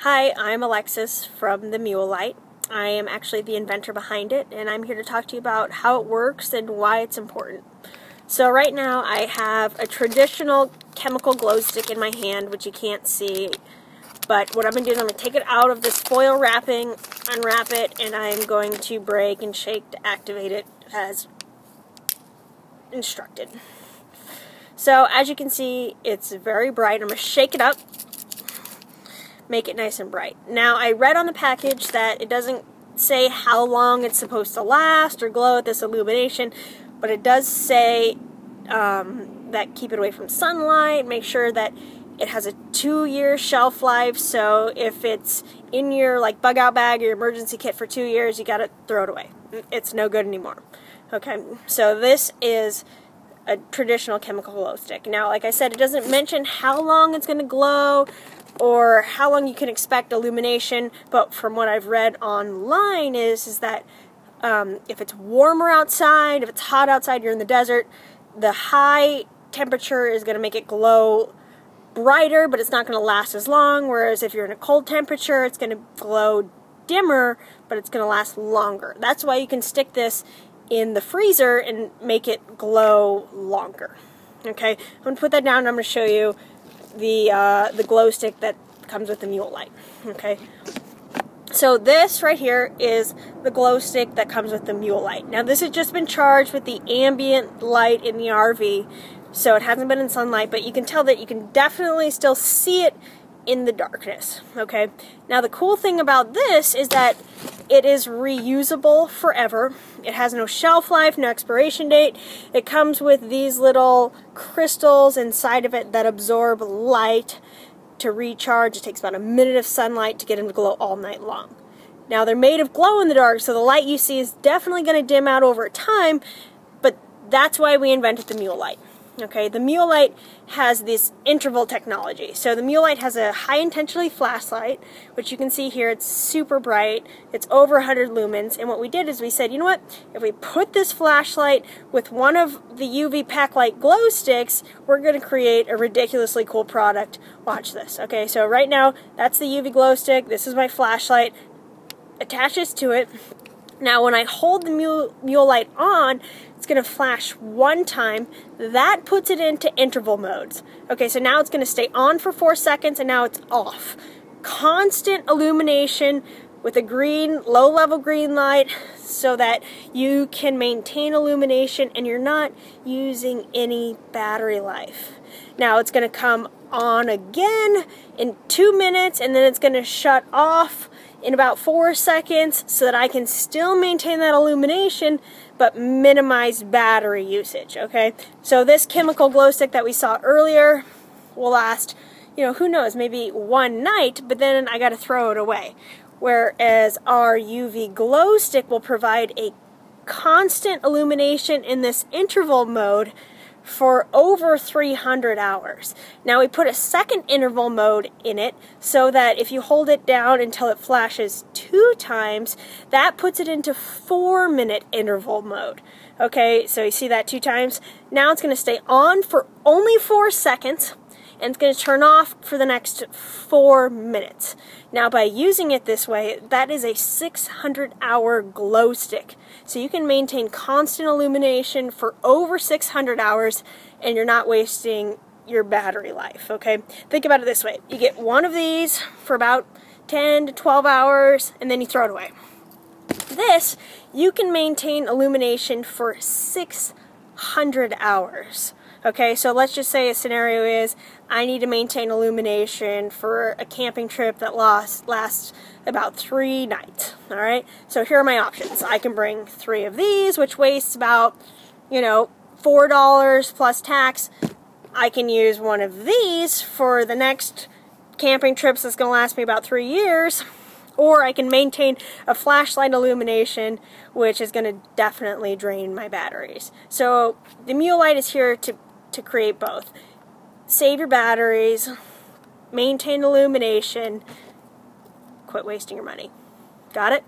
Hi, I'm Alexis from the Mule Light. I am actually the inventor behind it, and I'm here to talk to you about how it works and why it's important. So right now I have a traditional chemical glow stick in my hand, which you can't see, but what I'm going to do is I'm going to take it out of this foil wrapping, unwrap it, and I'm going to break and shake to activate it as instructed. So as you can see, it's very bright. I'm going to shake it up make it nice and bright. Now, I read on the package that it doesn't say how long it's supposed to last or glow at this illumination, but it does say um, that keep it away from sunlight, make sure that it has a two-year shelf life, so if it's in your like bug out bag or your emergency kit for two years, you gotta throw it away. It's no good anymore. Okay, so this is a traditional chemical glow stick. Now, like I said, it doesn't mention how long it's going to glow or how long you can expect illumination, but from what I've read online is, is that um, if it's warmer outside, if it's hot outside, you're in the desert, the high temperature is going to make it glow brighter, but it's not going to last as long, whereas if you're in a cold temperature, it's going to glow dimmer, but it's going to last longer. That's why you can stick this in the freezer and make it glow longer. Okay, I'm going to put that down I'm going to show you the, uh, the glow stick that comes with the Mule Light, Okay. So this right here is the glow stick that comes with the Mule Light. Now this has just been charged with the ambient light in the RV, so it hasn't been in sunlight, but you can tell that you can definitely still see it in the darkness. Okay. Now the cool thing about this is that it is reusable forever. It has no shelf life, no expiration date. It comes with these little crystals inside of it that absorb light to recharge. It takes about a minute of sunlight to get them to glow all night long. Now they're made of glow in the dark, so the light you see is definitely going to dim out over time, but that's why we invented the Mule-Lite. Okay, the Mule-Lite has this interval technology. So the Mule-Lite has a high intensity flashlight, which you can see here, it's super bright. It's over 100 lumens. And what we did is we said, you know what, if we put this flashlight with one of the UVPaqlite glow sticks, we're going to create a ridiculously cool product. Watch this. Okay, so right now, that's the UV glow stick. This is my flashlight. Attaches to it. Now, when I hold the mule, Mule-Lite on, it's going to flash one time. That puts it into interval modes. Okay, so now it's going to stay on for four seconds and now it's off. Constant illumination with a green, low level green light so that you can maintain illumination and you're not using any battery life. Now it's going to come on again in two minutes and then it's going to shut off in about four seconds so that I can still maintain that illumination but minimize battery usage, okay? So this chemical glow stick that we saw earlier will last, you know, who knows, maybe one night, but then I gotta throw it away. Whereas our UV glow stick will provide a constant illumination in this interval mode for over 300 hours. Now we put a second interval mode in it so that if you hold it down until it flashes two times, that puts it into four minute interval mode. Okay, so you see that two times. Now it's going to stay on for only four seconds and it's going to turn off for the next four minutes. Now, by using it this way, that is a 600 hour glow stick. So you can maintain constant illumination for over 600 hours and you're not wasting your battery life, okay? Think about it this way. You get one of these for about 10 to 12 hours and then you throw it away. This, you can maintain illumination for 600 hours. Okay, so let's just say a scenario is I need to maintain illumination for a camping trip that lasts, lasts about three nights. All right, so here are my options. I can bring three of these, which wastes about, you know, $4 plus tax. I can use one of these for the next camping trips that's going to last me about three years or I can maintain a flashlight illumination which is going to definitely drain my batteries. So the Mule Light is here to to create both. Save your batteries, maintain illumination, quit wasting your money. Got it?